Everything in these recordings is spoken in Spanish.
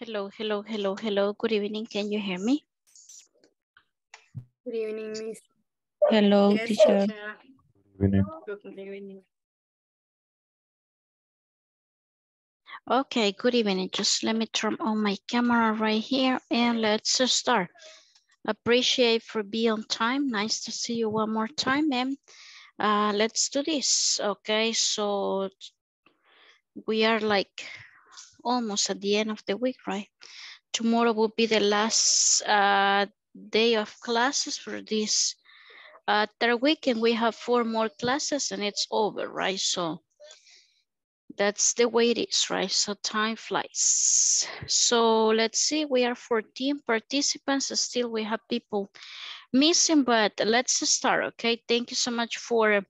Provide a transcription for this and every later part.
Hello, hello, hello, hello. Good evening. Can you hear me? Good evening, Miss. Hello, Yes, teacher. teacher. Evening. Good evening. Okay, good evening. Just let me turn on my camera right here and let's start. Appreciate for being on time. Nice to see you one more time, and uh, let's do this. Okay, so we are like almost at the end of the week, right? Tomorrow will be the last uh, day of classes for this uh, third week, and we have four more classes, and it's over, right? So that's the way it is, right? So time flies. So let's see, we are 14 participants. Still, we have people missing, but let's start, okay? Thank you so much for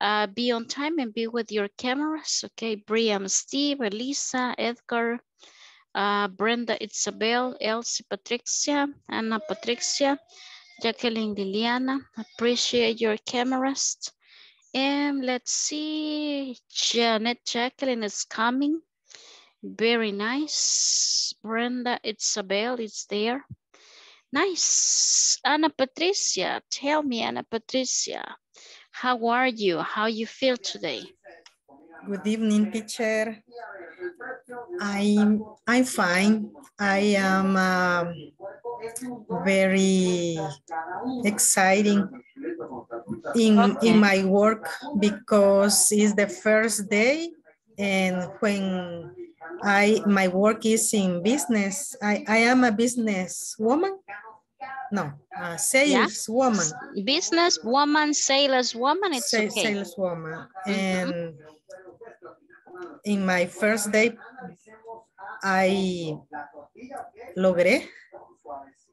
uh, be on time and be with your cameras, okay? Brian, Steve, Elisa, Edgar, uh, Brenda, Isabel, Elsie, Patricia, Anna, Patricia, Jacqueline, Liliana. Appreciate your cameras. And let's see, Janet Jacqueline is coming. Very nice. Brenda Isabel is there. Nice. Anna Patricia, tell me, Anna Patricia, how are you? How you feel today? Good evening, teacher. I'm I'm fine. I am um, very exciting in Okay. in my work because it's the first day, and when I my work is in business, I I am a business woman. No, a sales woman. Business woman, sales woman, it's Sa- okay. saleswoman. Mhm. And in my first day, I logré.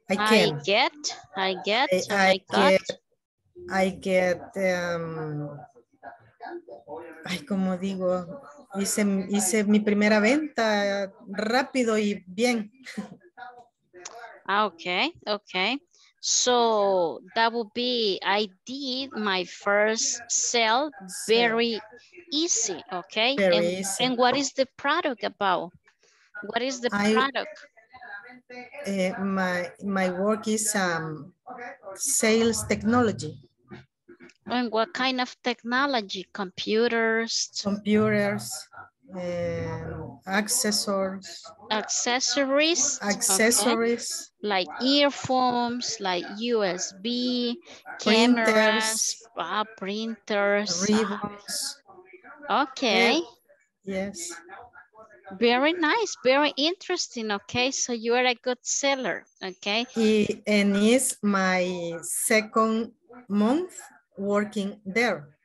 I I can. get, I get, I, and I I got. get, I get, um, ay, como digo, hice, hice mi primera venta rápido y bien. Ah, Okay, okay. So that would be, I did my first sale very easy, okay? Very and, easy. and what is the product about? What is the I- product? Eh, my, my work is um, sales technology, And what kind of technology? Computers, computers, and accessories, accessories? okay? accessories, Like earphones, like USB, cameras, printers, ah, printers. ah, ribbons. Okay. Yes, Very nice, very interesting. Okay, so you are a good seller. Okay, I- and it's my second month working there.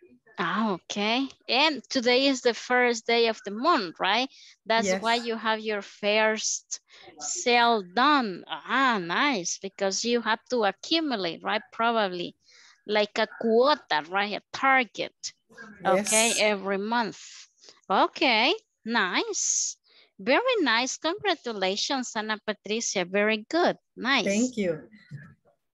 Ah, okay. And today is the first day of the month, right? That's why you have your first sale done. Ah, nice, because you have to accumulate, right? Probably like a quota, right? A target. Okay, every month. Okay, nice. Very nice. Congratulations, Ana Patricia. Very good. Nice. Thank you.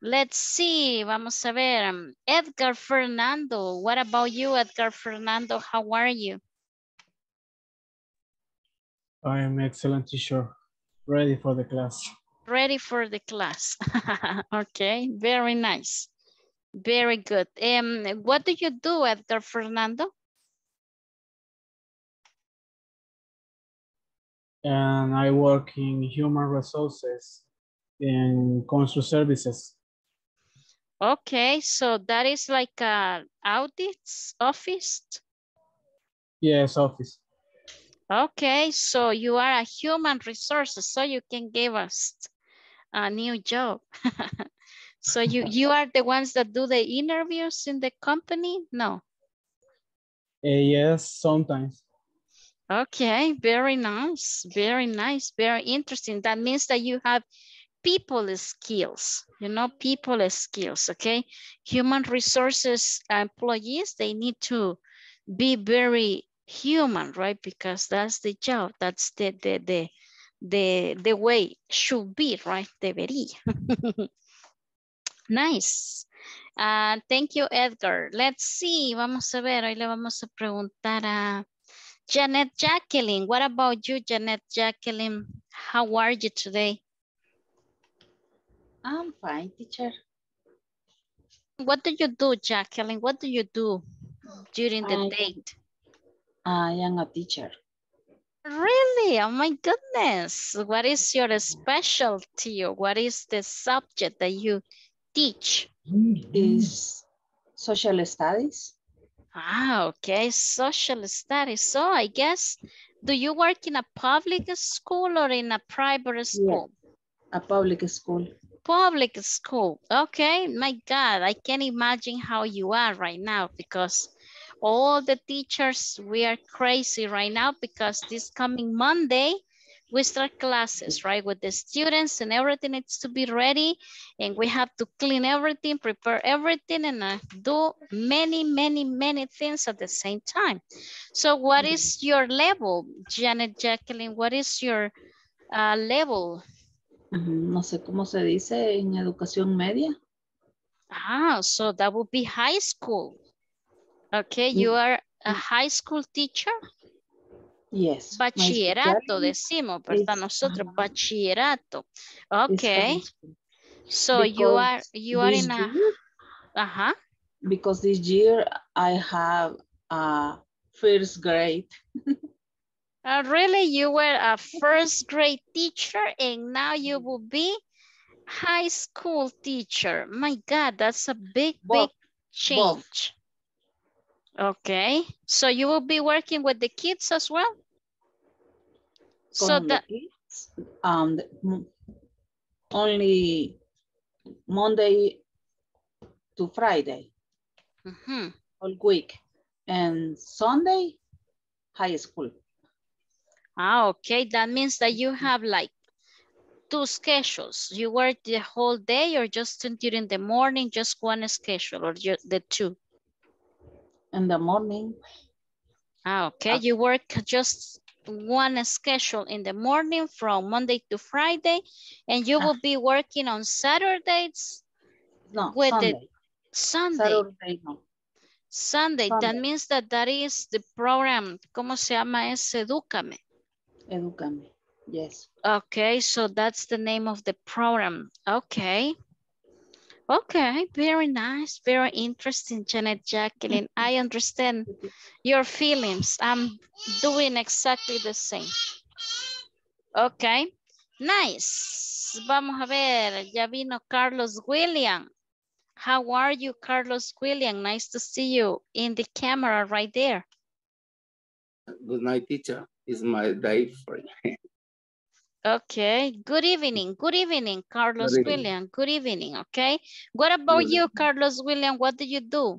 Let's see. Vamos a ver. um, Edgar Fernando. What about you, Edgar Fernando? How are you? I am excellent teacher. Ready for the class. Ready for the class. okay, very nice. Very good. Um, what do you do, Edgar Fernando? And I work in human resources in consular services. Okay, so that is like a audits office. Yes, office. Okay, so you are a human resources, so you can give us a new job. so you you are the ones that do the interviews in the company? No. Eh, yes, sometimes. Okay, very nice, very nice, very interesting. That means that you have people skills, you know, people skills, okay? Human resources employees, they need to be very human, right? Because that's the job, that's the, the, the, the, the way should be, right? Debería. nice. Uh, thank you, Edgar. Let's see, vamos a ver, hoy le vamos a preguntar a Janet Jacqueline, what about you, Janet Jacqueline? How are you today? I'm fine, teacher. What do you do, Jacqueline? What do you do during the I- date? I am a teacher. Really? Oh my goodness. What is your specialty or what is the subject that you teach? Is social studies? Ah, okay. Social studies. So I guess, do you work in a public school or in a private school? A public school. Public school. Okay, my God, I can imagine how you are right now because all the teachers, we are crazy right now because this coming Monday, we start classes, right? With the students and everything needs to be ready and we have to clean everything, prepare everything and uh, do many, many, many things at the same time. So what is your level, Janet Jacqueline? What is your uh, level? No sé cómo se dice en educación media. Ah, so that would be high school. Okay, you are a high school teacher. Yes. Bachillerato decimos, ¿verdad? Nosotros, bachillerato. Okay, so you are, you are in a, year- uh-huh. Because this year I have a first grade. Uh, really, you were a first grade teacher and now you will be high school teacher. My God, that's a big, big Both, both. change. Okay, so you will be working with the kids as well? So con the that, kids. Um, only Monday to Friday, Mhm. all week. And Sunday, high school. Ah, okay. That means that you have like two schedules. You work the whole day or just during the morning, just one schedule or ju- the two? In the morning, Ah, okay. Uh, You work just one schedule in the morning from Monday to Friday, and you Ah. will be working on Saturdays, no, With the Sunday. Sunday. Saturday, no. Sunday. That means that that is the program. ¿Cómo se llama ese? Edúcame. Educame. Yes. Okay, so that's the name of the program. Okay. Okay, very nice, very interesting, Janet Jacqueline. I understand your feelings. I'm doing exactly the same. Okay, nice. Vamos a ver, ya vino Carlos William. How are you, Carlos William? Nice to see you in the camera right there. Good night, teacher. It's my day for Okay, good evening, good evening, Carlos evening. William, good evening, okay? What about Good you, Carlos William? What do you do?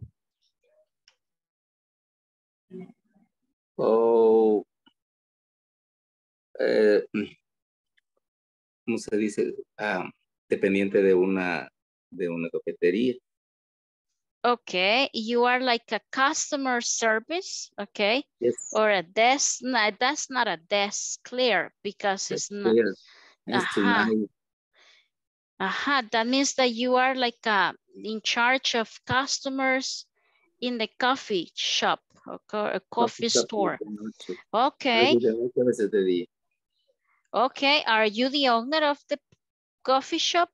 Oh, eh, ¿cómo se dice? Ah, dependiente de una, de una cafetería. Okay, you are like a customer service, okay? Yes. Or a desk, no, that's not a desk clear because it's not, Yes. It's Ajá. tonight. aha, that means that you are like uh, in charge of customers in the coffee shop, co- a coffee shop store. Okay, A veces de noche, a veces de día. okay, are you the owner of the coffee shop?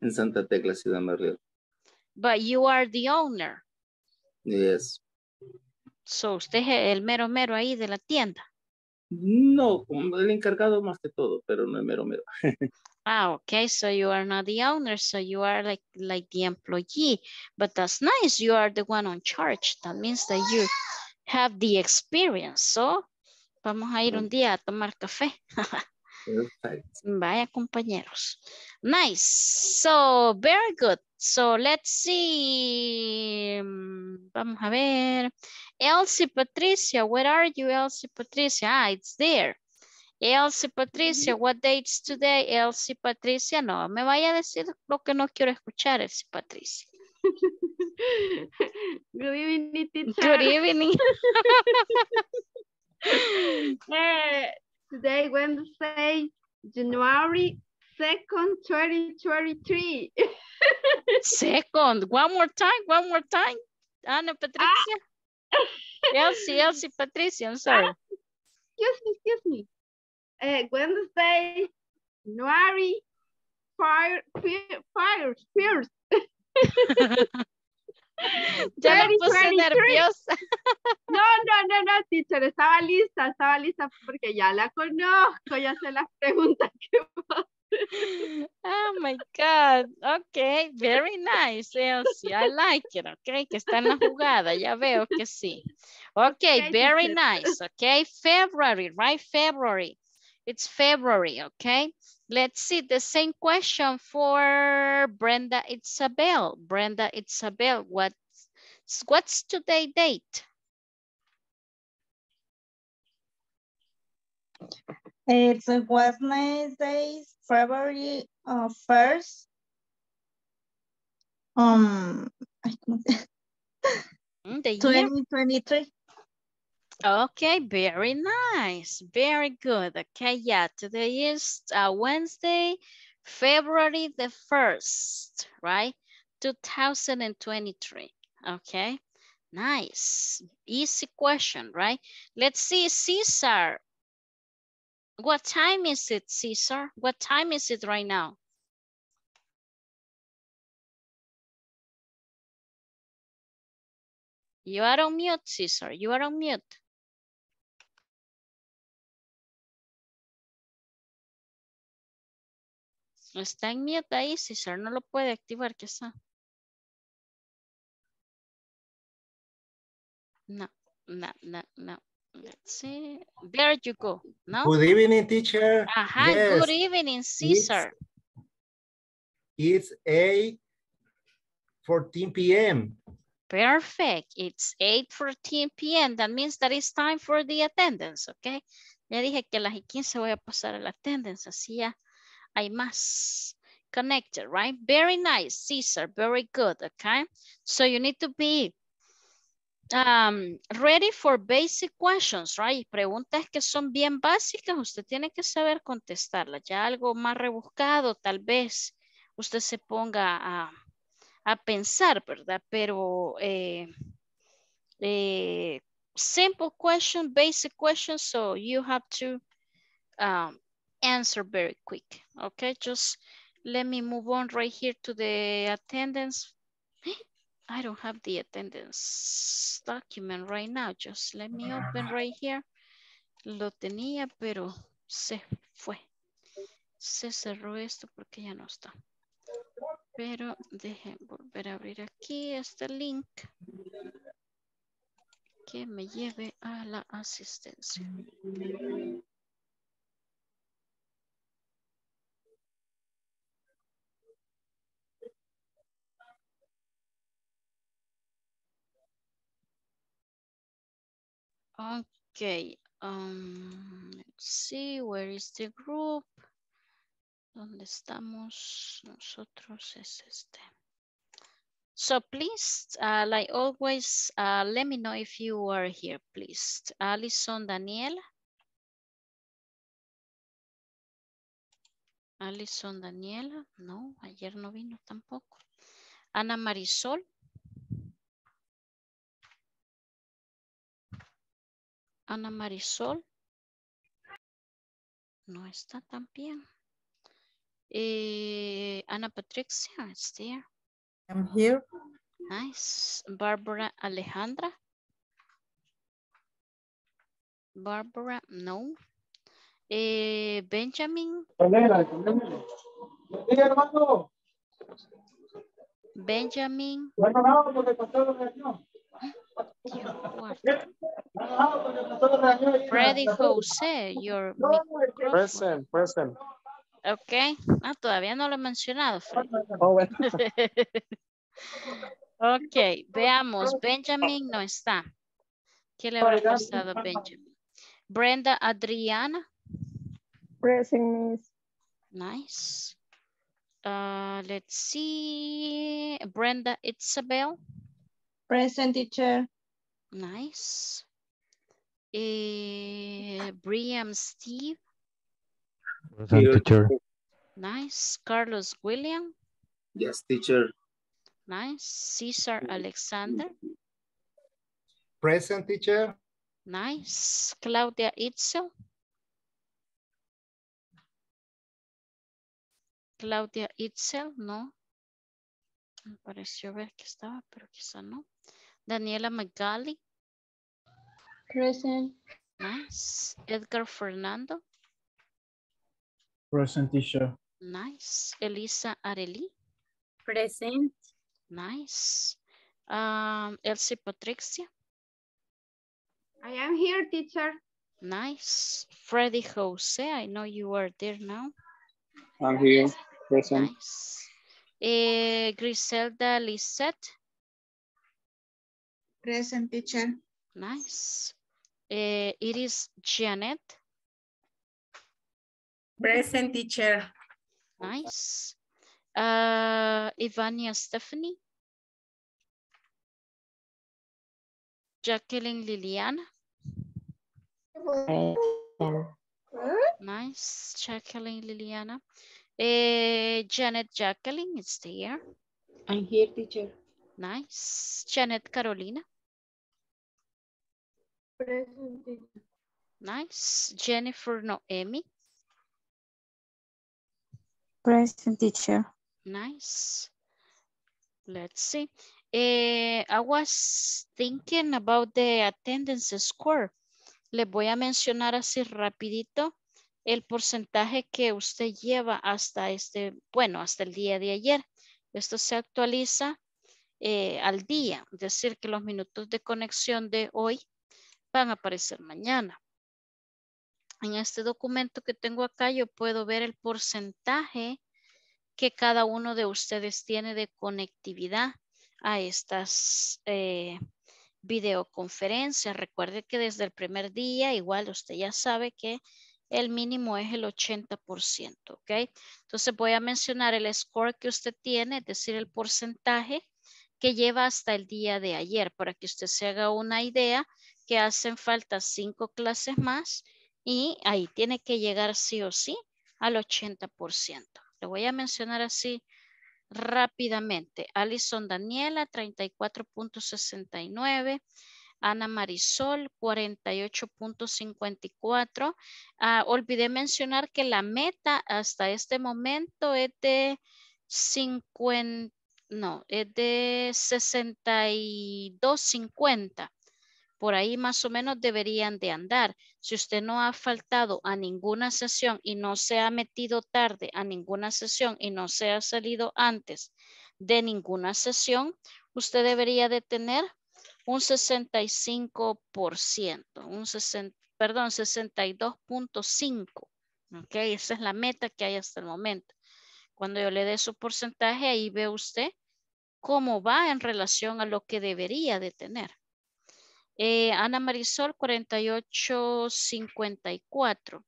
In Santa Tecla, Ciudad Merrill. But you are the owner. Yes. So usted es el mero mero ahí de la tienda. No, como el encargado más que todo, pero no es mero mero. Ah, okay. So you are not the owner. So you are like like the employee. But that's nice. You are the one on charge. That means that you have the experience. So vamos a ir un día a tomar café. Perfect. Vaya compañeros. Nice. So very good. So let's see. Vamos a ver. Elsie Patricia, where are you, Elsie Patricia? Ah, it's there. Elsie Patricia, what date's today? Elsie Patricia, no, me vaya a decir lo que no quiero escuchar, Elsie Patricia. Good evening, teacher. Good evening. Eh, today, Wednesday, January 2nd, 2023. Second, one more time, one more time. Ana Patricia. Elsie, Elsie, Patricia, I'm sorry. excuse me, excuse me. Uh, Wednesday, January, fire, fire, fire, fierce. ya me puse 2023. nerviosa. No, no, no, no, teacher, estaba lista, estaba lista porque ya la conozco, ya sé las preguntas que. Oh my God. Okay, very nice, Elsie. I like it, okay, que está en la jugada, ya veo que sí. Okay, Okay, very teacher. nice, okay. February, right? February. It's February, okay. Let's see the same question for Brenda Isabel. Brenda Isabel, what's, what's today date? It's a Wednesday, February uh, 1st. Um, ay, ¿cómo se- Mm, the year? 2023. Okay, very nice. Very good. Okay, yeah, today is uh, Wednesday, February the 1st, right? 2023. Okay, nice. Easy question, right? Let's see, Caesar. What time is it, Caesar? What time is it right now? You are on mute, Caesar. You are on mute. Está en mute ahí, César, no lo puede activar, quizá. No, no, no, no. Let's see. There you go. No? Good evening, teacher. Ajá, Yes, good evening, Caesar. It's 8 14 p.m. Perfect. It's 8.14 p.m. That means that it's time for the attendance, okay? Ya dije que a las y 15 voy a pasar a la attendance, así ya hay más connected, right? Very nice, Caesar, very good, okay? So you need to be um, ready for basic questions, right? Preguntas que son bien básicas, usted tiene que saber contestarlas. Ya algo más rebuscado, tal vez usted se ponga a, a pensar, ¿verdad? Pero eh, eh, simple question, basic question, so you have to um, answer very quick, okay? Just let me move on right here to the attendance. I don't have the attendance document right now. Just let me open right here. Lo tenía, pero se fue. Se cerró esto porque ya no está. Pero dejen volver a abrir aquí este link que me lleve a la asistencia. Okay, um, let's see, where is the group? ¿Dónde estamos nosotros? Es este. So please, uh, like always, uh, let me know if you are here, please. Alison Daniel. Alison Daniela, no, ayer no vino tampoco. Ana Marisol. Ana Marisol. No está también. Eh, Ana Patricia is there. I'm here. Nice. Barbara Alejandra. Barbara, no. Eh, Benjamin. Benjamin. Freddy Jose, your microphone. Present, present. Ok. Ah, todavía no lo he mencionado, Freddy. Oh, bueno. ok, veamos. Benjamin no está. ¿Qué le habrá pasado a Benjamin? Brenda Adriana. Present Miss. Nice. Uh, let's see. Brenda Isabel. Present teacher. Nice. Eh, Brian Steve. Present Here. teacher. Nice. Carlos William. Yes, teacher. Nice. Cesar Alexander. Present teacher. Nice. Claudia Itzel. Claudia Itzel, no. Me pareció ver que estaba, pero quizá no. Daniela Magali. Present. Nice. Edgar Fernando. Present teacher. Nice. Elisa Areli. Present. Nice. Um, Elsie Patricia. I am here, teacher. Nice. Freddy Jose, I know you are there now. I'm here, present. Nice. Eh, Griselda Lisette. Present teacher. Nice. Eh, Iris Janet. Present teacher. Nice. Uh, Ivania Stephanie. Jacqueline Liliana. Nice. Jacqueline Liliana. Eh, Janet Jacqueline is there. I'm here, teacher. Nice. Janet Carolina. Present, teacher. Nice. Jennifer Noemi. Present teacher. Nice. Let's see. Eh, I was thinking about the attendance score. Les voy a mencionar así rapidito el porcentaje que usted lleva hasta este, bueno, hasta el día de ayer. Esto se actualiza eh, al día, es decir, que los minutos de conexión de hoy van a aparecer mañana. En este documento que tengo acá yo puedo ver el porcentaje que cada uno de ustedes tiene de conectividad a estas eh, videoconferencias. Recuerde que desde el primer día, igual usted ya sabe que el mínimo es el 80%, ¿ok? Entonces voy a mencionar el score que usted tiene, es decir, el porcentaje que lleva hasta el día de ayer, para que usted se haga una idea que hacen falta cinco clases más y ahí tiene que llegar sí o sí al 80%. Le voy a mencionar así rápidamente. Alison Daniela, 34.69. Ana Marisol, 48.54. Ah, olvidé mencionar que la meta hasta este momento es de 50, no, es de 62.50. Por ahí más o menos deberían de andar. Si usted no ha faltado a ninguna sesión y no se ha metido tarde a ninguna sesión y no se ha salido antes de ninguna sesión, usted debería de tener un 65%, un 60, perdón, 62.5. Ok, esa es la meta que hay hasta el momento. Cuando yo le dé su porcentaje, ahí ve usted cómo va en relación a lo que debería de tener. Eh, Ana Marisol, 48.54.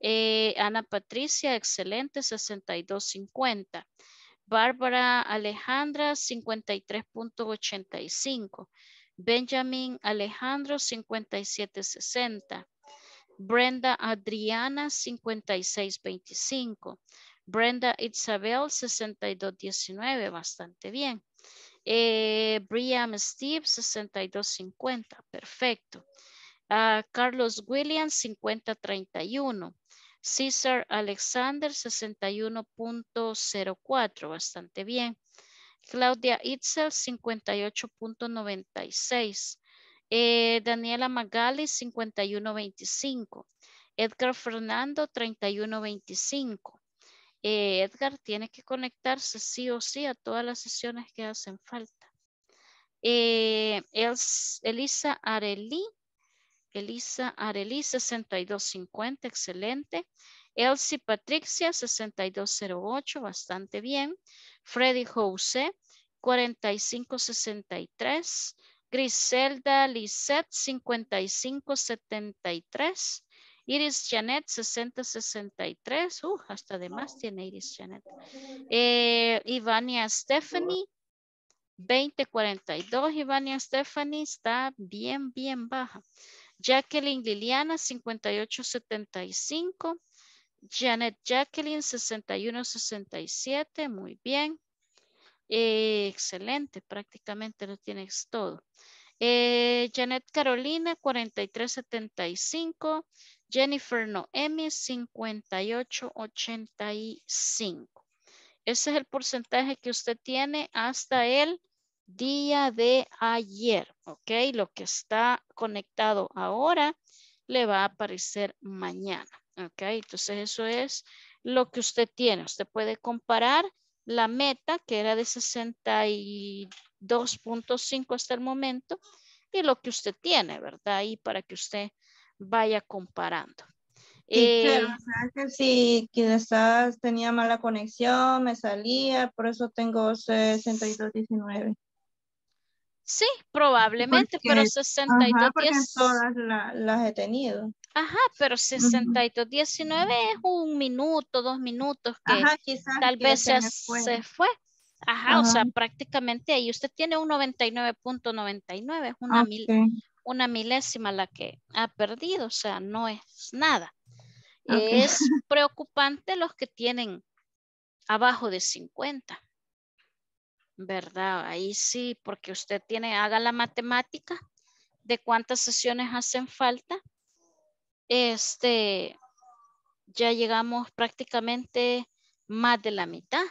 Eh, Ana Patricia, excelente, 62.50. Bárbara Alejandra, 53.85. Benjamin Alejandro, 57.60. Brenda Adriana, 56.25. Brenda Isabel, 62.19, bastante bien. Eh, Brian Steve, 62.50, perfecto. Uh, Carlos Williams, 50.31. César Alexander, 61.04, bastante bien. Claudia Itzel, 58.96. Eh, Daniela Magali, 51.25. Edgar Fernando, 31.25. Eh, Edgar tiene que conectarse sí o sí a todas las sesiones que hacen falta. Eh, Elisa Areli, Elisa Areli, 6250, excelente. Elsie Patricia, 6208, bastante bien. Freddy Jose, 4563. Griselda Lisette, 5573. Iris Janet, 6063. Uh, hasta de más tiene Iris Janet. Eh, Ivania Stephanie, 2042. Ivania Stephanie está bien, bien baja. Jacqueline Liliana, 5875. Janet Jacqueline, 6167. Muy bien. Eh, excelente, prácticamente lo tienes todo. Eh, Janet Carolina, 4375. Jennifer Noemi, 5885. Ese es el porcentaje que usted tiene hasta el día de ayer, ¿ok? Lo que está conectado ahora le va a aparecer mañana, ¿ok? Entonces eso es lo que usted tiene. Usted puede comparar la meta que era de 62.5 hasta el momento y lo que usted tiene, ¿verdad? Ahí para que usted vaya comparando. Teacher, Eh, o sea que si quizás tenía mala conexión, me salía, por eso tengo 6219. sí, probablemente, pero Porque- 62.10. Ajá, porque en todas la- las he tenido. Ajá, pero 62.19 es un minuto, dos minutos que Ajá, quizás tal que vez se fue. se fue. Ajá, o sea, Ajá. prácticamente ahí usted tiene un 99.99, es una, mil- una milésima la que ha perdido, o sea, no es nada. Es preocupante los que tienen abajo de 50. ¿Verdad? Ahí sí, porque usted tiene, haga la matemática de cuántas sesiones hacen falta. Este, ya llegamos prácticamente más de la mitad.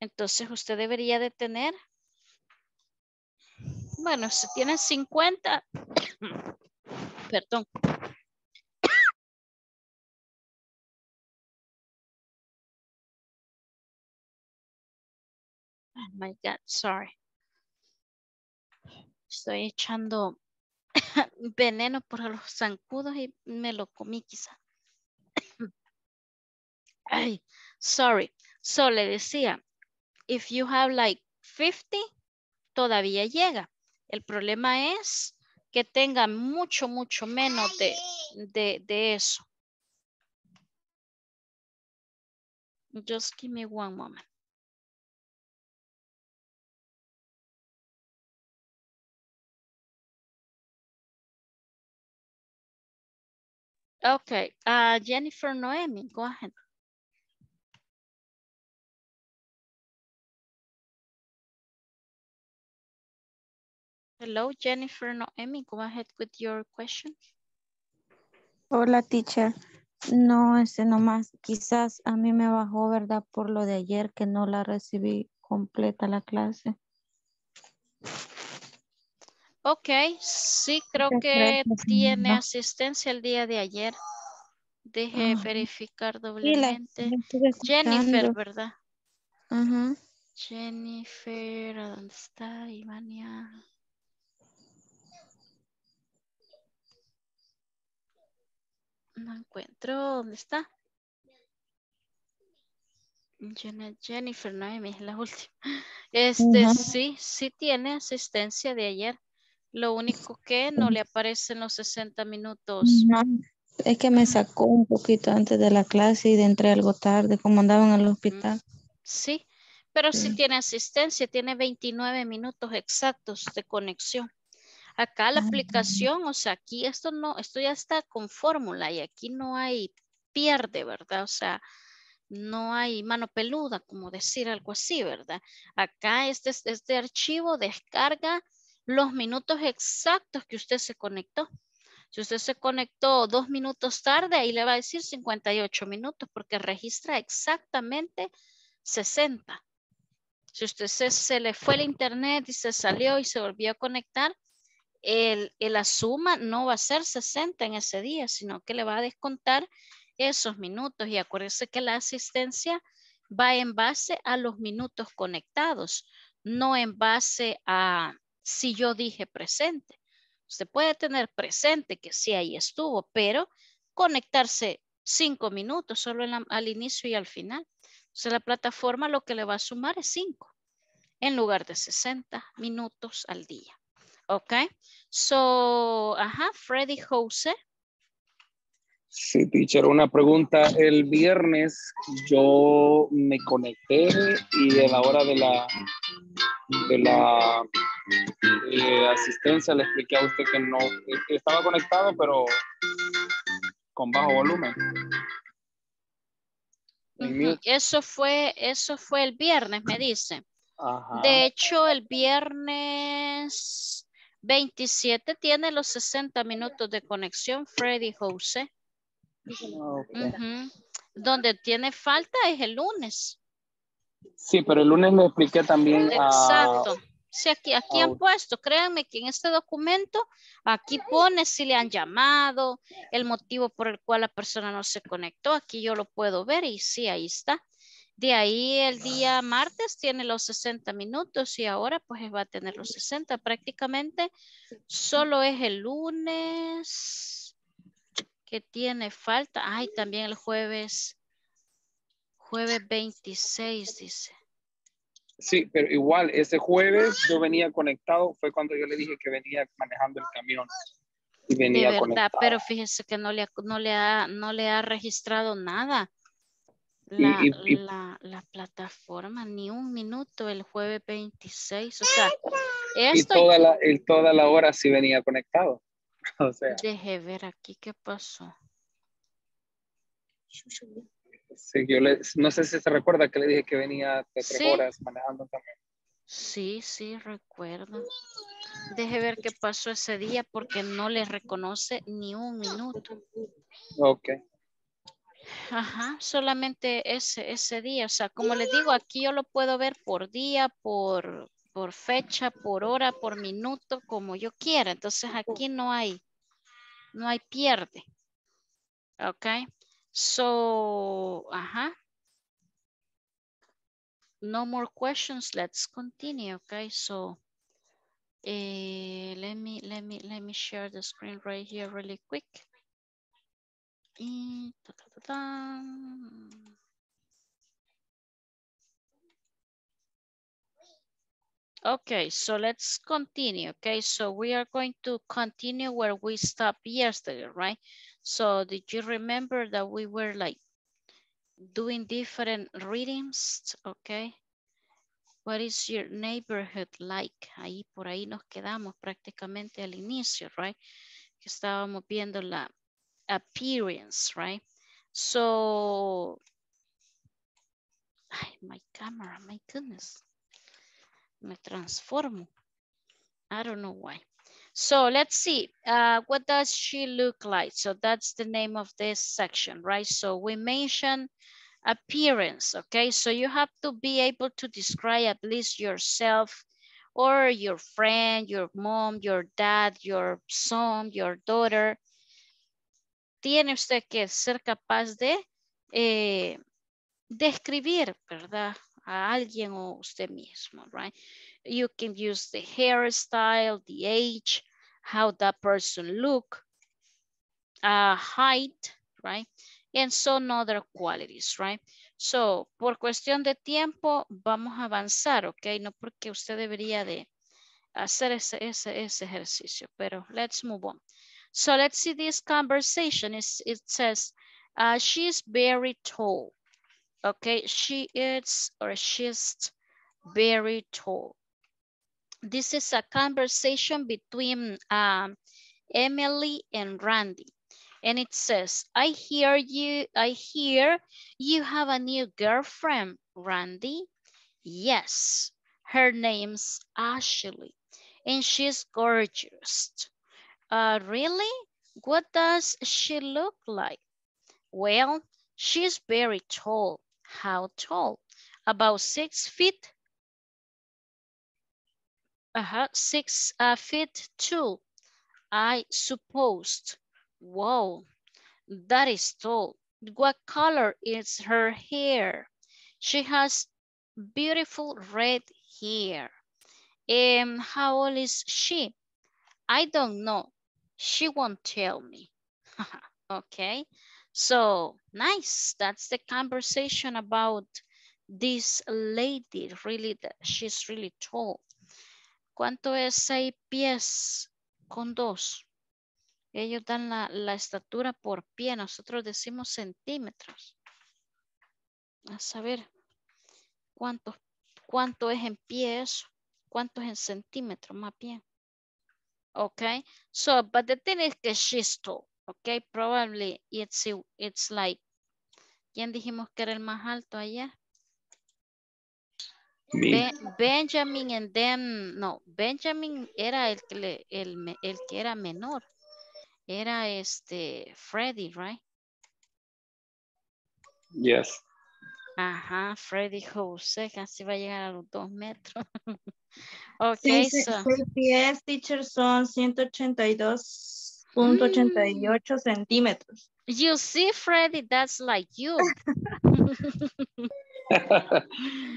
Entonces usted debería de tener, bueno, si tiene 50, perdón. Oh my God, sorry. Estoy echando veneno por los zancudos y me lo comí quizá. Ay, sorry. So le decía, if you have like 50, todavía llega. El problema es que tenga mucho, mucho menos de, de, de eso. Just give me one moment. Okay, uh, Jennifer Noemi, go ahead. Hello, Jennifer Noemi, go ahead with your question. Hola, teacher. No, ese nomás, quizás a mí me bajó, ¿verdad? Por lo de ayer que no la recibí completa la clase. Ok, sí, creo que tiene asistencia el día de ayer. Deje Ajá. verificar Sí, la, doblemente. la Jennifer. ¿verdad? Jennifer, ¿a dónde está Ivania? No encuentro, ¿dónde está? Jennifer Noemi es la última. Este, sí, sí tiene asistencia de ayer. Lo único que no le aparecen los 60 minutos. Es que me sacó un poquito antes de la clase y entré algo tarde, como andaba en el hospital. Sí, pero sí. Sí. tiene asistencia, tiene 29 minutos exactos de conexión. Acá la aplicación, o sea, aquí esto no, esto ya está con fórmula y aquí no hay pierde, ¿verdad? O sea, no hay mano peluda, como decir algo así, ¿verdad? Acá este, este archivo descarga los minutos exactos que usted se conectó. Si usted se conectó dos minutos tarde, ahí le va a decir 58 minutos porque registra exactamente 60. Si usted se, se le fue el internet y se salió y se volvió a conectar, el, la suma no va a ser 60 en ese día, sino que le va a descontar esos minutos. Y acuérdese que la asistencia va en base a los minutos conectados, no en base a si yo dije presente. Usted puede tener presente que sí ahí estuvo, pero conectarse cinco minutos solo al inicio y al final. Entonces la plataforma lo que le va a sumar es cinco en lugar de 60 minutos al día. Ok, so, ajá, Freddy Jose. Sí, teacher, una pregunta. El viernes yo me conecté y a la hora de la de la eh, asistencia le expliqué a usted que no estaba conectado, pero con bajo volumen. Eso fue, eso fue el viernes, me dice. Ajá. De hecho, el viernes, 27 tiene los 60 minutos de conexión, Freddy Jose. Donde tiene falta es el lunes. Sí, pero el lunes me expliqué también. a- Exacto. Sí, aquí, aquí han puesto, créanme que en este documento, aquí pone si le han llamado, el motivo por el cual la persona no se conectó, aquí yo lo puedo ver y sí, ahí está. De ahí el día martes tiene los 60 minutos y ahora pues va a tener los 60 prácticamente. Solo es el lunes que tiene falta. Ay, también el jueves, jueves 26 dice. Sí, pero igual, ese jueves yo venía conectado, fue cuando yo le dije que venía manejando el camión. Y De venía verdad, conectado. pero fíjese que no le, no le, ha, no le ha registrado nada. Y- La, y- y- la, la plataforma, ni un minuto el jueves 26. O sea, Y esto, toda la, y toda la hora sí venía conectado. O sea, deje ver aquí qué pasó. sí, yo le- no sé si se recuerda que le dije que venía de tres Sí. horas manejando también. Sí, sí, recuerdo. Deje ver qué pasó ese día porque no le reconoce ni un minuto. Ok. Ajá, solamente ese, ese día. O sea, como les digo, aquí yo lo puedo ver por día, por, por fecha, por hora, por minuto, como yo quiera. Entonces aquí no hay, no hay pierde. Ok. So, ajá. No more questions. Let's continue. Okay. So, eh, let me, let me, let me share the screen right here really quick. Okay, so let's continue. Okay, so we are going to continue where we stopped yesterday, right? So did you remember that we were like doing different readings? Okay. What is your neighborhood like? Ahí por ahí nos quedamos prácticamente al inicio, right? Que estábamos viendo la appearance, right? So, ay, my camera, my goodness. Me transformo. I don't know why. So let's see, uh, what does she look like? So that's the name of this section, right? So we mentioned appearance, okay? So you have to be able to describe at least yourself or your friend, your mom, your dad, your son, your daughter. Tiene usted que ser capaz de eh, describir, ¿verdad? A alguien o usted mismo, right? You can use the hairstyle, the age, how that person look, uh, height, right? And some other qualities, right? So, por cuestión de tiempo, vamos a avanzar, ¿ok? No porque usted debería de hacer ese, ese, ese ejercicio, pero let's move on. So, let's see this conversation. It's, it says, uh, she's very tall. Okay, she is or she's very tall. This is a conversation between um, Emily and Randy. And it says, I hear you, I hear you have a new girlfriend, Randy. Yes, her name's Ashley and she's gorgeous. Uh, really? What does she look like? Well, she's very tall. How tall? About six feet. Uh-huh, six uh, feet two, I supposed. Wow, that is tall. What color is her hair? She has beautiful red hair. And how old is she? I don't know. She won't tell me. okay, so nice. That's the conversation about this lady. Really, she's really tall. ¿Cuánto es seis pies con dos? Ellos dan la, la estatura por pie, nosotros decimos centímetros. A saber, ¿cuánto, cuánto es en pie eso? ¿Cuánto es en centímetros más bien? Okay, so, but the thing is que she's tall, okay, probably it's, it's like, ¿quién dijimos que era el más alto allá? Benjamin and then, no, Benjamin era el que, le- el, el que era menor. Era este Freddy, right? Yes. Ajá, Freddy Jose casi va a llegar a los dos metros. ok, Sí, so, seis pies, teacher, son 182.88 centímetros. you see, Freddy, that's like you.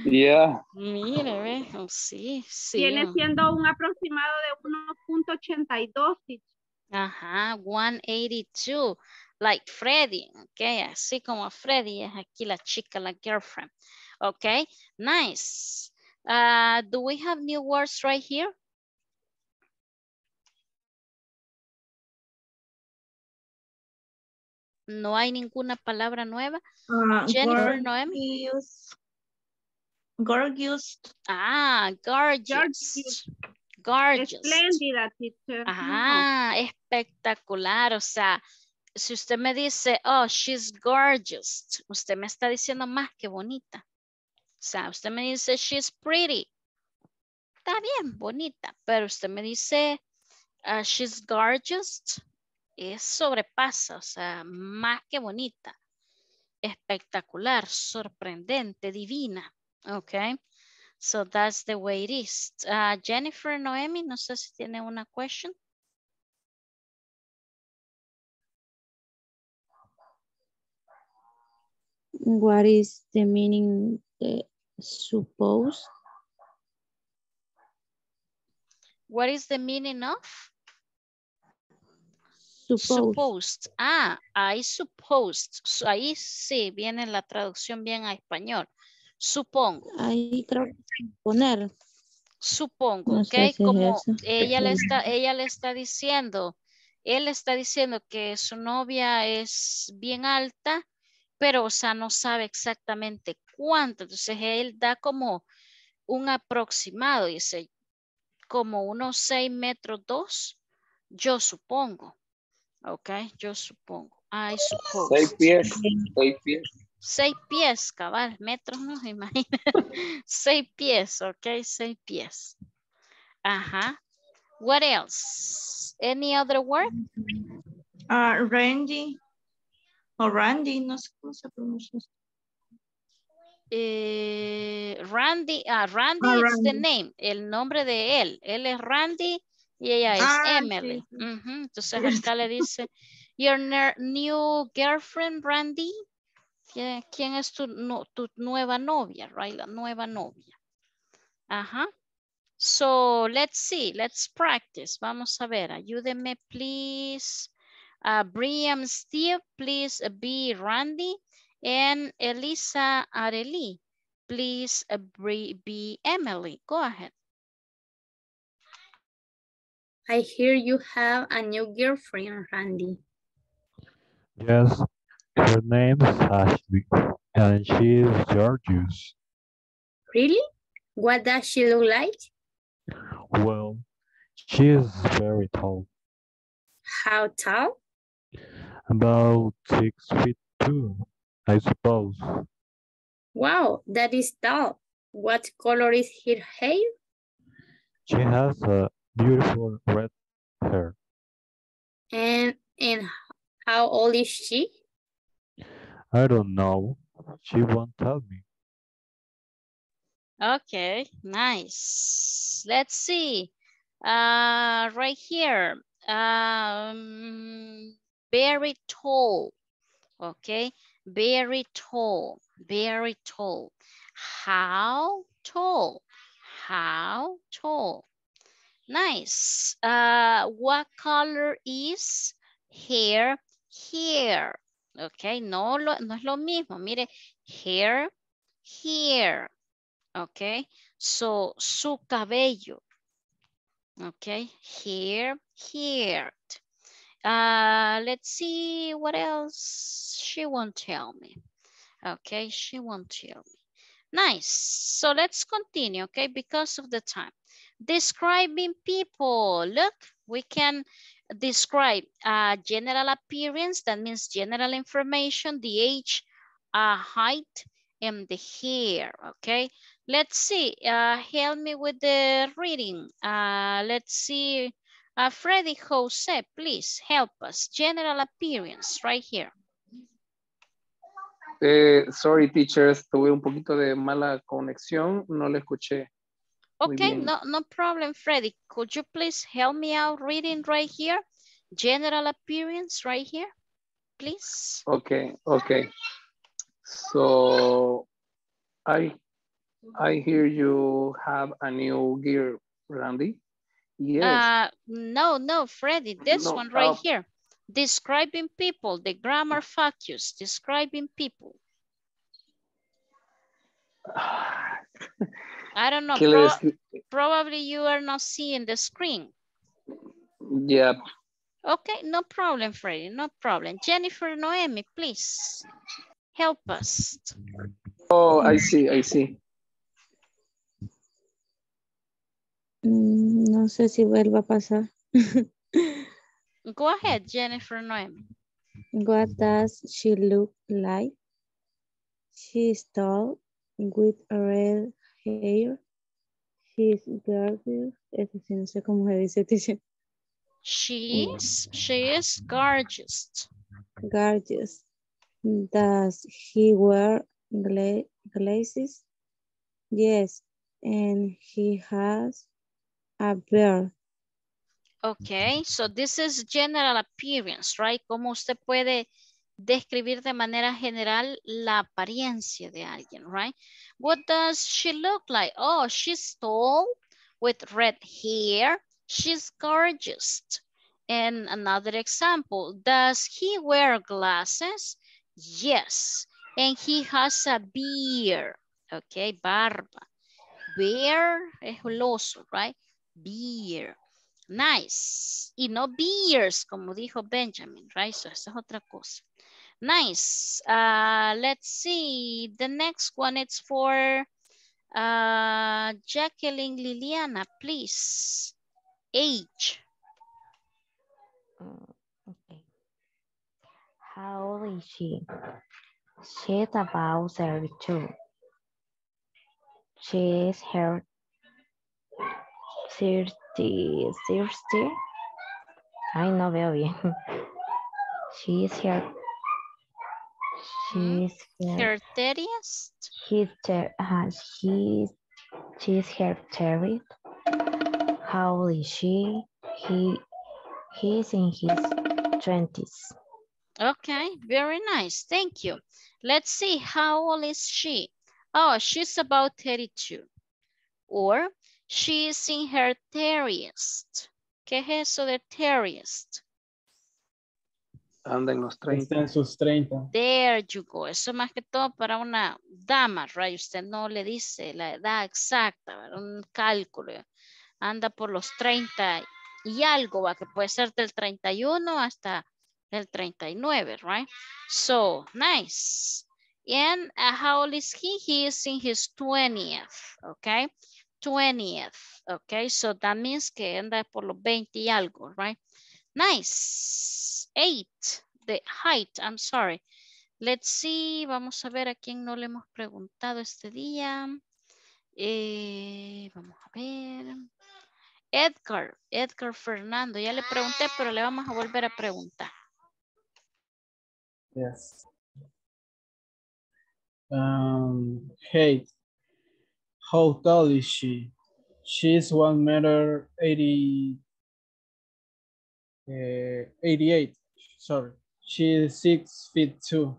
yeah. Mire, ve, oh, sí, sí. Viene oh. siendo un aproximado de 1.82. teacher. Ajá, 182, like Freddy, ok, así como Freddy es aquí la chica, la girlfriend, ok, nice. Uh, do we have new words right here? No hay ninguna palabra nueva. Ah, Jennifer, Noemi. gorgeous. Gorgeous. Ah, gorgeous. Gorgeous. Espléndida, teacher. Ah, espectacular. O sea, si usted me dice, oh, she's gorgeous, usted me está diciendo más que bonita. Sea, usted me dice, she's pretty. Está bien, bonita. Pero usted me dice, ah, she's gorgeous, es sobrepasa, o sea, más que bonita. Espectacular, sorprendente, divina. Okay. So that's the way it is. Uh, Jennifer Noemi, no sé si tiene una question. What is the meaning de suppose? What is the meaning of? Suppose. Supposed. Ah, I supposed. So, Ahí sí viene la traducción bien a español. Supongo. Ahí creo que poner. Supongo, No ¿ok? si Como ella le está, ella le está diciendo, él está diciendo que su novia es bien alta, pero, o sea, no sabe exactamente cuánto. Entonces, él da como un aproximado, dice, como unos 6 metros 2, yo supongo. Ok, yo supongo. I suppose. Seis pies. Seis pies. Seis pies, cabal, metros, no imagina. seis pies, ok, seis pies. Ajá. What else? Any other word? Ah, Randy. O Randy, no sé cómo se pronuncia. Eh, Randy, ah, Randy Ah, is the Randy. name, el nombre de él. Él es Randy y ella es Ah, Emily. sí, Entonces acá le dice, your new girlfriend, Randy. ¿Quién es tu, no- tu nueva novia, right? La nueva novia. Ajá. So, let's see, let's practice. Vamos a ver, ayúdenme, please. Uh, Brian Steve, please be Randy. And Elisa Areli, please be Emily. Go ahead. I hear you have a new girlfriend, Randy. Yes, her name is Ashley, and she is gorgeous. Really? What does she look like? Well, she is very tall, How tall? About six feet two, I suppose. Wow, that is tall. What color is her hair? She has a beautiful red hair. And and how old is she? I don't know. She won't tell me. Okay, nice. Let's see. Uh, right here. Um, very tall. Okay, very tall, very tall. How tall? How tall? Nice. Uh, what color is hair here? Okay, no, lo, no es lo mismo. Mire, hair here. Okay, so su cabello. Okay, here, here. Uh, let's see what else. She won't tell me. Okay, she won't tell me. Nice. So let's continue, okay, because of the time. Describing people. Look, we can describe uh, general appearance. That means general information, the age, uh, height, and the hair, okay? Let's see. Uh, help me with the reading. Uh, let's see. Uh, Freddy Jose, please help us. General appearance right here. Eh, sorry, teachers, tuve un poquito de mala conexión, no le escuché. Okay, no, no problem, Freddy. Could you please help me out reading right here? General appearance right here, please. Okay, okay. So I I hear you have a new gear, Randy. Yes. Uh, no, no, Freddy, this No, one right uh, here. Describing people, the grammar focus, describing people. I don't know, ¿Qué le prob- descri- probably you are not seeing the screen. Yeah. Okay, no problem, Freddy, no problem. Jennifer Noemi, please help us. Oh, I see, I see. Mm, Mm, no sé si vuelva a pasar. Go ahead, Jennifer Noemi. What does she look like? She's tall with red hair. She's gorgeous. No sé cómo se dice. teacher. She is, she is gorgeous. Gorgeous. Does he wear gla glasses? Yes, and he has a beard. Okay, so this is general appearance, right? Cómo usted puede describir de manera general la apariencia de alguien, right? What does she look like? Oh, she's tall with red hair. She's gorgeous. And another example, does he wear glasses? Yes, and he has a beard. Okay, barba. Bear es el oso, right? Beard. Nice. Y no beers, como dijo Benjamin, right? So esa es otra cosa. Nice. Uh, let's see. The next one is for uh, Jacqueline Liliana, please. Age. Mm, Okay. How old is she? She's about 32. She's her 30, 30. Ay, no veo bien. She's her. She's her. Thirtieth. He's ter- uh, she's she's her. How old is she? He he's in his twenties. Okay, very nice. Thank you. Let's see, how old is she? Oh, she's about 32. Or she's in her 30th. ¿Qué es eso de 30th? Anda en los 30. Está en sus 30. There you go. Eso más que todo para una dama, right? Usted no le dice la edad exacta, ¿verdad? un cálculo. Anda por los 30 y algo, ¿va? que puede ser del 31 hasta el 39, right? So, nice. And uh, how old is he? He is in his 20th, okay? 20th, okay? So that means que anda por los 20 y algo, right? Nice. Eight, the height, I'm sorry. Let's see, vamos a ver a quién no le hemos preguntado este día. Eh, vamos a ver. Edgar, Edgar Fernando, ya le pregunté, pero le vamos a volver a preguntar. Yes. Um, how tall is she? She's one meter eighty, uh, 88, sorry. She is six feet two.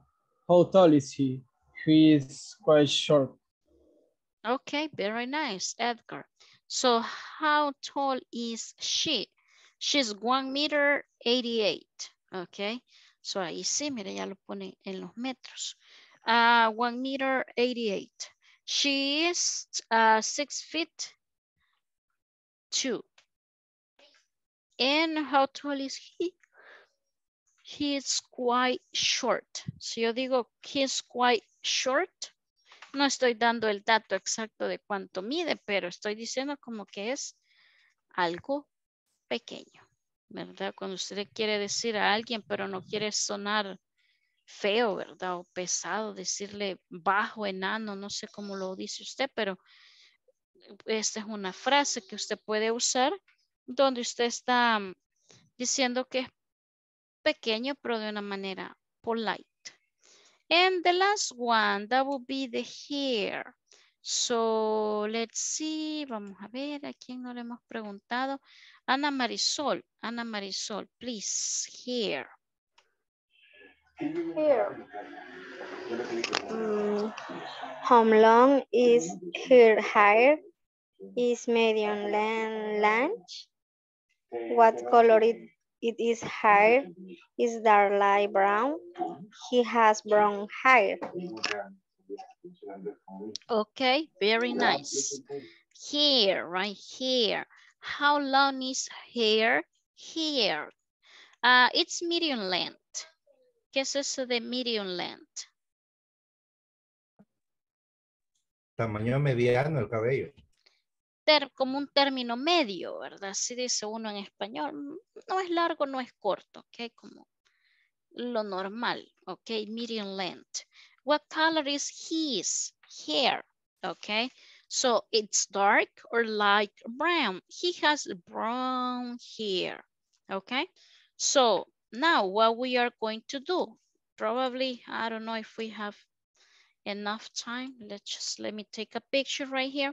How tall is he? He is quite short. Okay, very nice, Edgar. So how tall is she? She's one meter 88, okay? So ahí sí, mire, ya lo pone en los metros. Uh, one meter 88. She is uh, six feet two. And how tall is he? He is quite short. Si yo digo he's quite short, no estoy dando el dato exacto de cuánto mide, pero estoy diciendo como que es algo pequeño, ¿verdad? Cuando usted quiere decir a alguien, pero no quiere sonar feo, ¿verdad? O pesado decirle bajo, enano, no sé cómo lo dice usted, pero esta es una frase que usted puede usar donde usted está mm, diciendo que es pequeño, pero de una manera polite. And the last one, that would be the hair. So, let's see, vamos a ver, a quién no le hemos preguntado. Ana Marisol, Ana Marisol, please, hair. Here. Mm, how long is her hair? Is medium length? What color it, it is hair? Is dark light brown? He has brown hair. Okay, very nice. Here, right here. How long is hair? Here. Uh, it's medium length. ¿Qué es eso de medium length? Tamaño mediano el cabello. Ter- como un término medio, ¿verdad? Así dice uno en español. No es largo, no es corto, ¿ok? Como lo normal, ¿ok? Medium length. What color is his hair? Okay, so it's dark or light brown. He has brown hair. Okay, so now what we are going to do, probably, I don't know if we have enough time. Let's just, let me take a picture right here.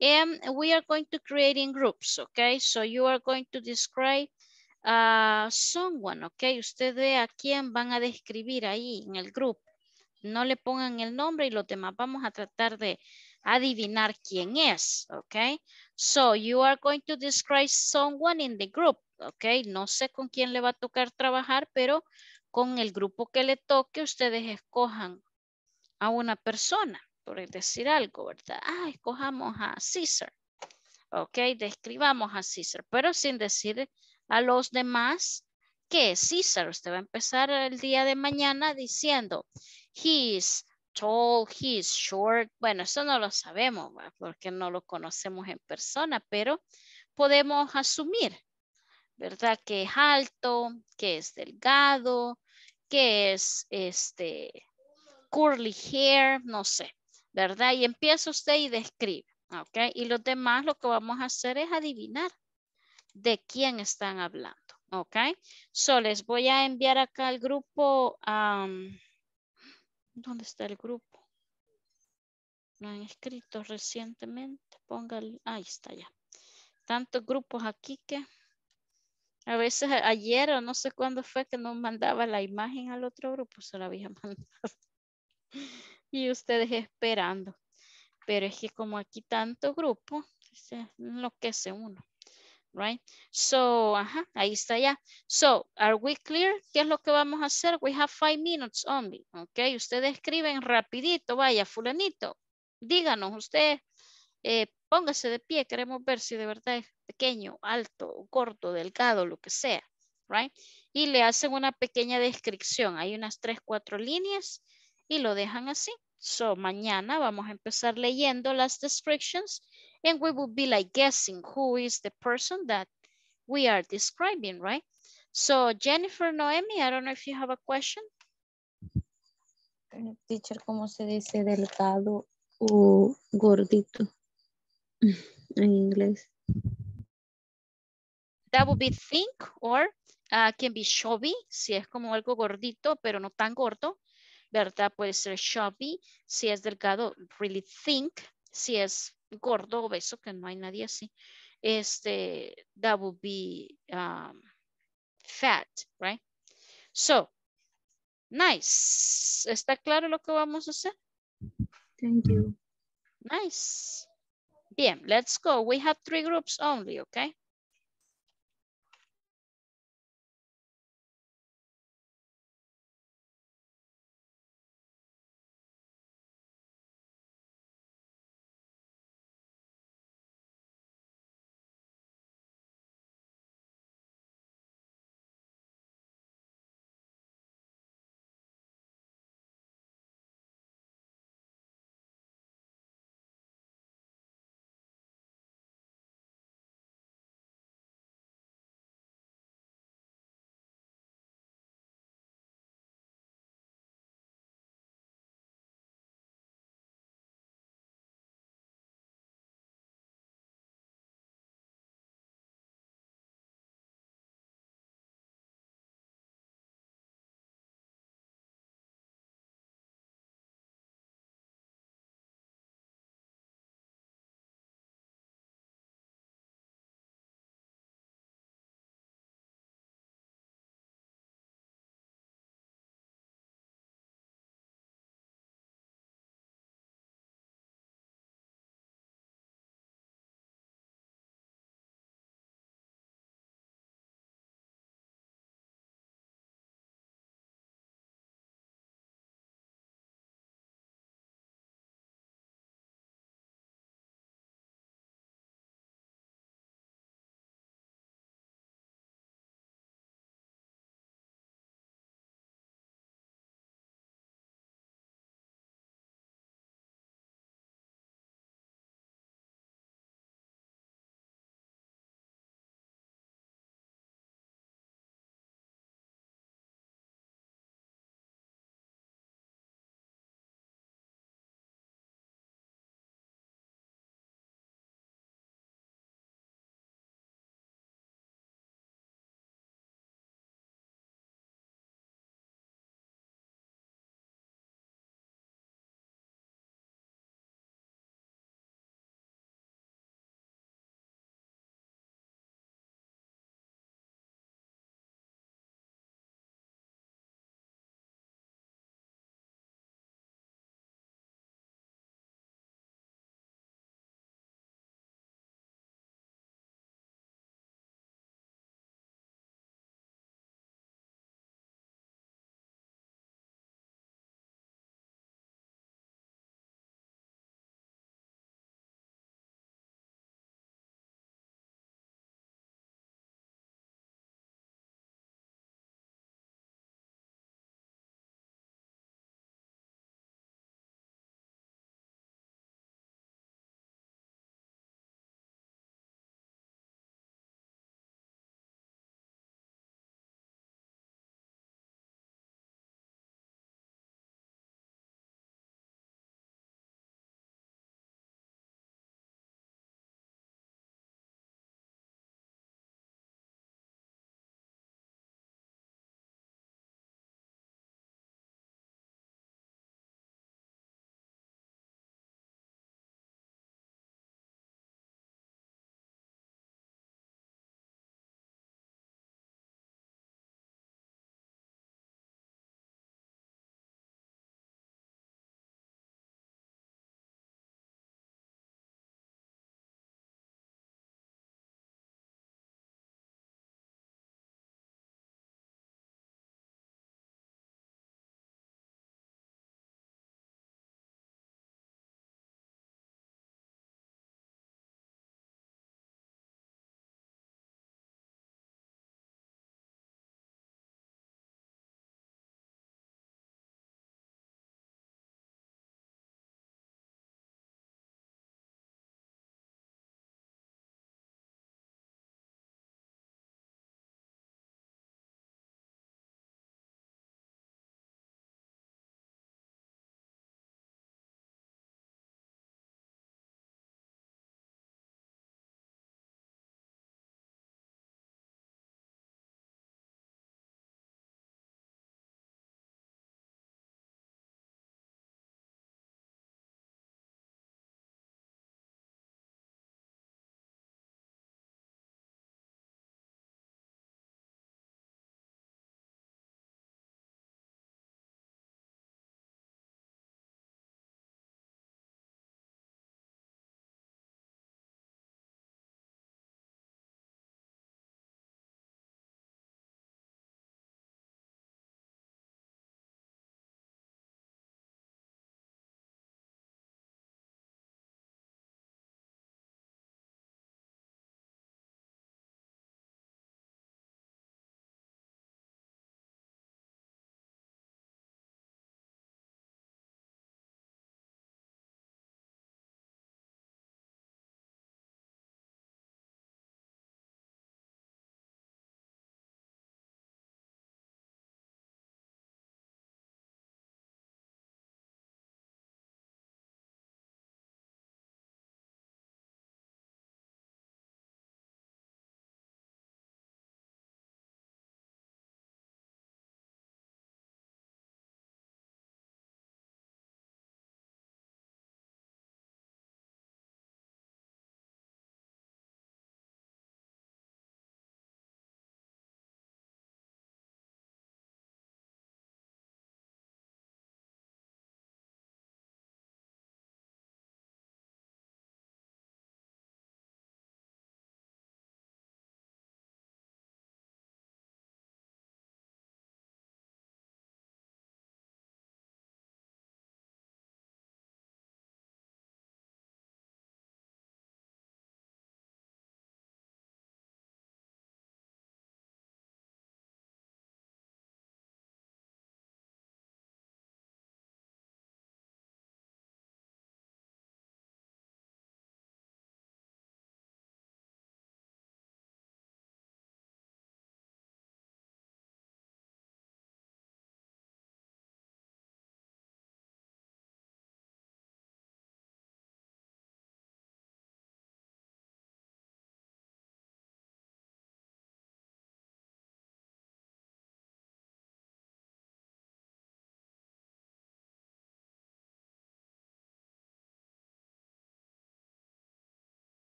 And we are going to create in groups, okay? So you are going to describe uh, someone, okay? Ustedes a quién van a describir ahí en el grupo. No le pongan el nombre y los demás vamos a tratar de adivinar quién es, okay? So you are going to describe someone in the group, okay? No sé con quién le va a tocar trabajar, pero con el grupo que le toque ustedes escojan a una persona, por decir algo, ¿verdad? Ah, escojamos a César, ok, describamos a César, pero sin decir a los demás que es César. Usted va a empezar el día de mañana diciendo, he is tall, he is short. Bueno, eso no lo sabemos porque no lo conocemos en persona, pero podemos asumir, ¿verdad? Que es alto, que es delgado, que es este curly hair, no sé, ¿verdad? Y empieza usted y describe, ¿ok? Y los demás lo que vamos a hacer es adivinar de quién están hablando, ¿ok? So, les voy a enviar acá al grupo, um, ¿dónde está el grupo? Lo han escrito recientemente, póngale, ahí está ya. Tantos grupos aquí que a veces ayer o no sé cuándo fue que nos mandaba la imagen al otro grupo, se la había mandado y ustedes esperando. Pero es que como aquí tanto grupo, se enloquece uno. Right? So, ajá, ahí está ya. So, are we clear? ¿Qué es lo que vamos a hacer? We have five minutes only. Ok, ustedes escriben rapidito, vaya, fulanito. Díganos, usted eh, póngase de pie, queremos ver si de verdad es pequeño, alto, corto, delgado, lo que sea. Right? Y le hacen una pequeña descripción. Hay unas tres, cuatro líneas y lo dejan así. So, mañana vamos a empezar leyendo las descriptions and we will be like guessing who is the person that we are describing, right? So, Jennifer Noemi, I don't know if you have a question. Teacher, ¿cómo se dice delgado o gordito en inglés? That would be thick or uh, can be chubby, si es como algo gordito, pero no tan gordo. ¿verdad? Puede ser chubby, si es delgado, really think, si es gordo, obeso, que no hay nadie así, este, that would be um, fat, right? So, nice. ¿Está claro lo que vamos a hacer? Thank you. Nice. Bien, let's go. We have three groups only, okay?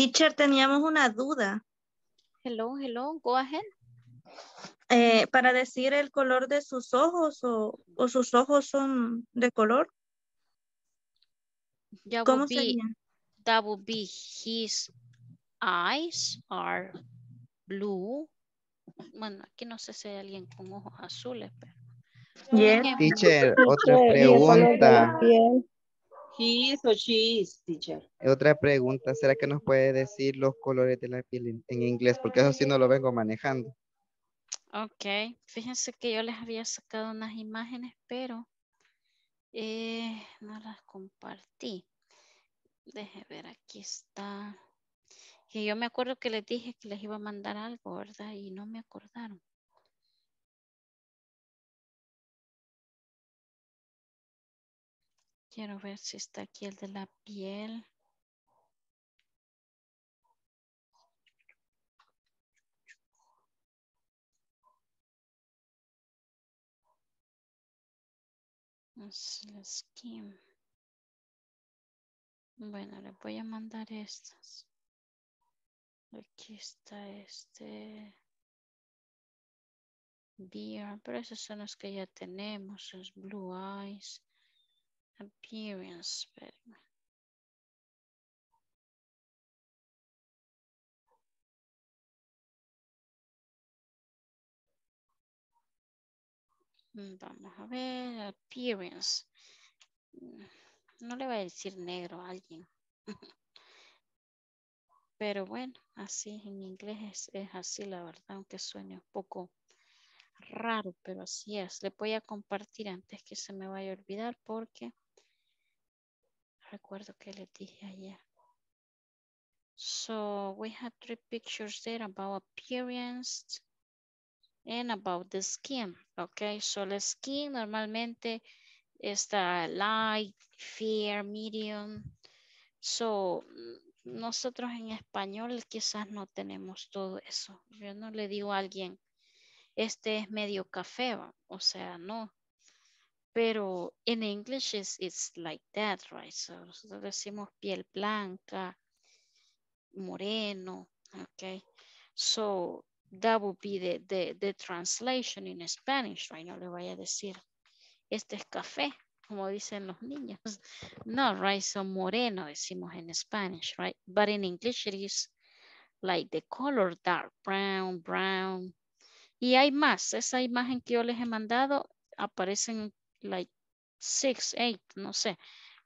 Teacher, teníamos una duda. Hello, hello, go ahead. Eh, para decir el color de sus ojos o, o sus ojos son de color. That ¿Cómo be, sería? that would be his eyes are blue. Bueno, aquí no sé si hay alguien con ojos azules, pero. Yes. Teacher, otra pregunta. He is or she is, teacher. Otra pregunta. ¿Será que nos puede decir los colores de la piel en, en inglés? Porque eso sí no lo vengo manejando. Ok, fíjense que yo les había sacado unas imágenes, pero eh, no las compartí. Deje ver, aquí está. Que yo me acuerdo que les dije que les iba a mandar algo, ¿verdad? Y no me acordaron. Quiero ver si está aquí el de la piel. Es la skin. Bueno, les voy a mandar estas. Aquí está este. Beer, pero esos son los que ya tenemos, los blue eyes. Appearance. Mm, Vamos a ver, appearance. No le voy a decir negro a alguien. Pero bueno, así en inglés es, es así, la verdad, aunque suene un poco raro, pero así es. Le voy a compartir antes que se me vaya a olvidar porque recuerdo que le dije ayer. So we have three pictures there about appearance and about the skin. Okay, so la skin normalmente está light, fair, medium. So nosotros en español quizás no tenemos todo eso. Yo no le digo a alguien, este es medio café, o sea, no. Pero en English is it's like that, right? So nosotros decimos piel blanca, moreno, okay? So that would be the, the, the translation in Spanish, right? No le voy a decir, este es café, como dicen los niños. No, right? So moreno decimos en Spanish, right? But in English it is like the color dark brown, brown. Y hay más, esa imagen que yo les he mandado aparecen like six, eight, no sé,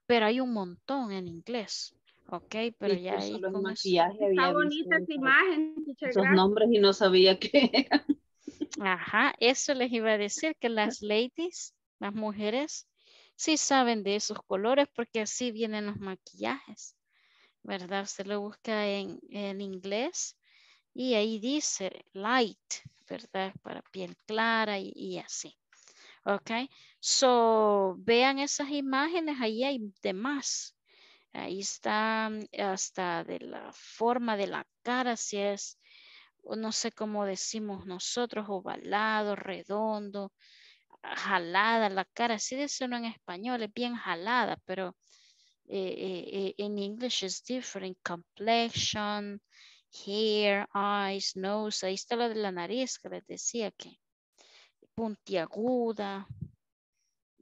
pero hay un montón en inglés, ok, pero ya ahí maquillaje Está había bonita esa imagen, teacher. esos nombres y no sabía qué eran. Ajá, eso les iba a decir que las ladies, las mujeres, sí saben de esos colores porque así vienen los maquillajes, ¿verdad? Usted lo busca en, en inglés y ahí dice light, ¿verdad? Para piel clara y, y así. Ok, so vean esas imágenes, ahí hay demás. Ahí está mm, hasta de la forma de la cara, si es, no sé cómo decimos nosotros, ovalado, redondo, jalada la cara, así dice uno en español, es bien jalada, pero eh, eh, eh, en English es different, complexion, hair, eyes, nose, ahí está lo de la nariz que les decía que puntiaguda,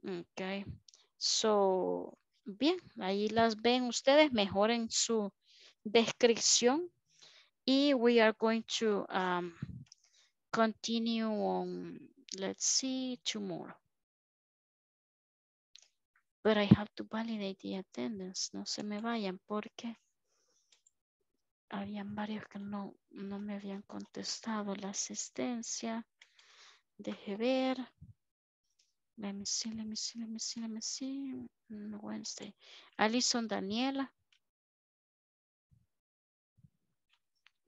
ok, so, bien, ahí las ven ustedes, mejoren su descripción y we are going to um, continue on, let's see, tomorrow. But I have to validate the attendance. No se me vayan porque habían varios que no, no me habían contestado la asistencia. Deje ver. Let me see, let me see, let me see, let me see. Wednesday. Alison Daniela.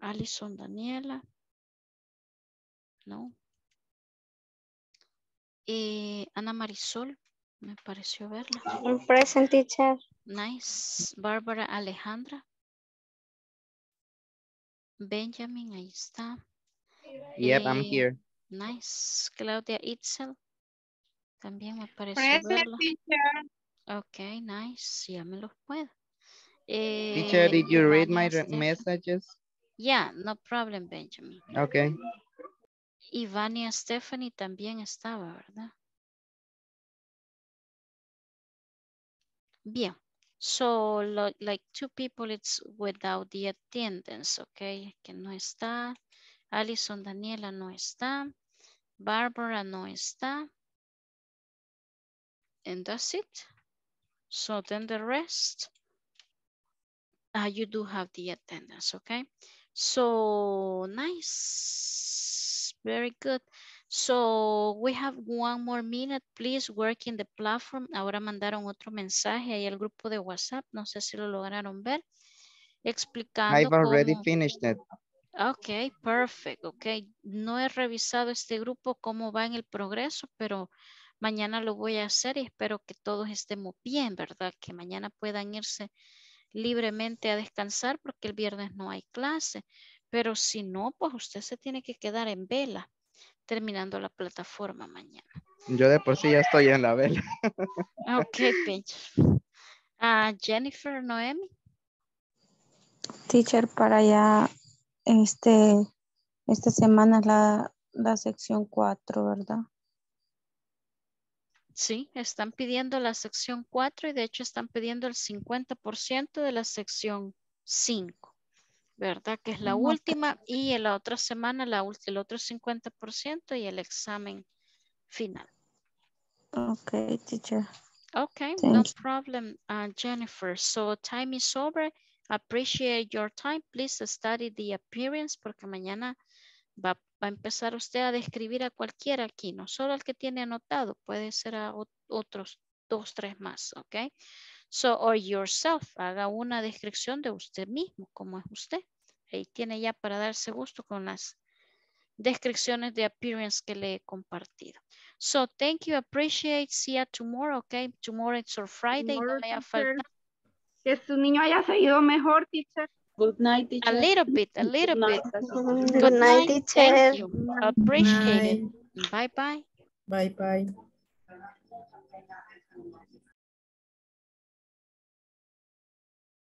Alison Daniela. No. Eh, Ana Marisol. Me pareció verla. Present teacher. Nice. Bárbara Alejandra. Benjamin, ahí está. Yep, I'm Eh, here. Nice. Claudia Itzel. También me Present verla. teacher. Ok, nice. Ya me los puedo. Teacher, did you read my messages? Yeah, no problem, Benjamin. Okay. Ivania Stephanie también estaba, ¿verdad? Bien. So, lo- like two people, it's without the attendance, okay? Que no está. Alison Daniela no está. Barbara no está. And that's it. So then the rest, uh, you do have the attendance, okay? So nice, very good. So we have one more minute, please work in the platform. Ahora mandaron otro mensaje ahí al grupo de WhatsApp, no sé si lo lograron ver, explicando I've already cómo- finished it. Ok, perfecto. Ok, no he revisado este grupo cómo va en el progreso, pero mañana lo voy a hacer y espero que todos estemos bien, ¿verdad? Que mañana puedan irse libremente a descansar porque el viernes no hay clase. Pero si no, pues usted se tiene que quedar en vela terminando la plataforma mañana. Yo de por sí ya estoy en la vela. Ok, Benji. Ah, Jennifer, Noemi. Teacher, para ya este, esta semana la, la sección 4, ¿verdad? Sí, están pidiendo la sección 4 y de hecho están pidiendo el 50% de la sección 5, ¿verdad? Que es la Ok. última y en la otra semana la, el otro 50% y el examen final. Ok, teacher. Okay, Thank no you. problem, uh, Jennifer. So time is over. Appreciate your time. Please study the appearance porque mañana va, va a empezar usted a describir a cualquiera aquí, no solo al que tiene anotado, puede ser a ot- otros dos, tres más, ¿ok? So, or yourself, haga una descripción de usted mismo, como es usted. Ahí tiene ya para darse gusto con las descripciones de appearance que le he compartido. So, thank you, appreciate, see you tomorrow, okay? Tomorrow it's our Friday, no Tomorrow, me vaya a faltar que su niño haya seguido mejor, teacher. Good night, teacher. A little bit, a little bit. Good night, teacher. Thank you. Appreciate it. Bye, bye. Bye, bye.